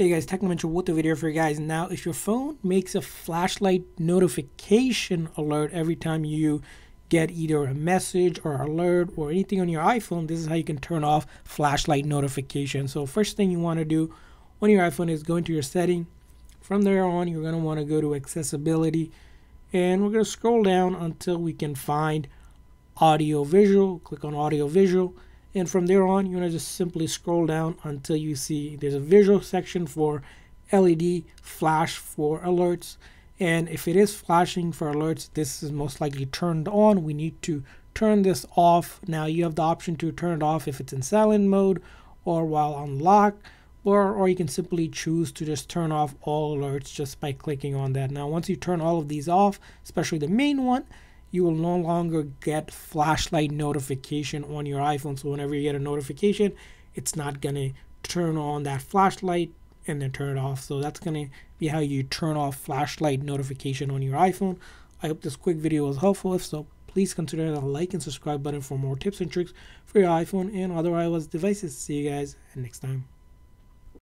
Hey guys, Technomentary with the video for you guys. Now, if your phone makes a flashlight notification alert every time you get either a message or alert or anything on your iPhone, this is how you can turn off flashlight notification. So first thing you want to do on your iPhone is go into your setting. From there on, you're going to want to go to accessibility and we're going to scroll down until we can find audio visual. Click on audio visual and from there on you're going to just simply scroll down until you see there's a visual section for LED flash for alerts. And if it is flashing for alerts this is most likely turned on. We need to turn this off. Now you have the option to turn it off if it's in silent mode or while on lock or, or you can simply choose to just turn off all alerts just by clicking on that. Now once you turn all of these off especially the main one you will no longer get flashlight notification on your iPhone. So whenever you get a notification, it's not gonna turn on that flashlight and then turn it off. So that's gonna be how you turn off flashlight notification on your iPhone. I hope this quick video was helpful. If so, please consider the like and subscribe button for more tips and tricks for your iPhone and other iOS devices. See you guys next time.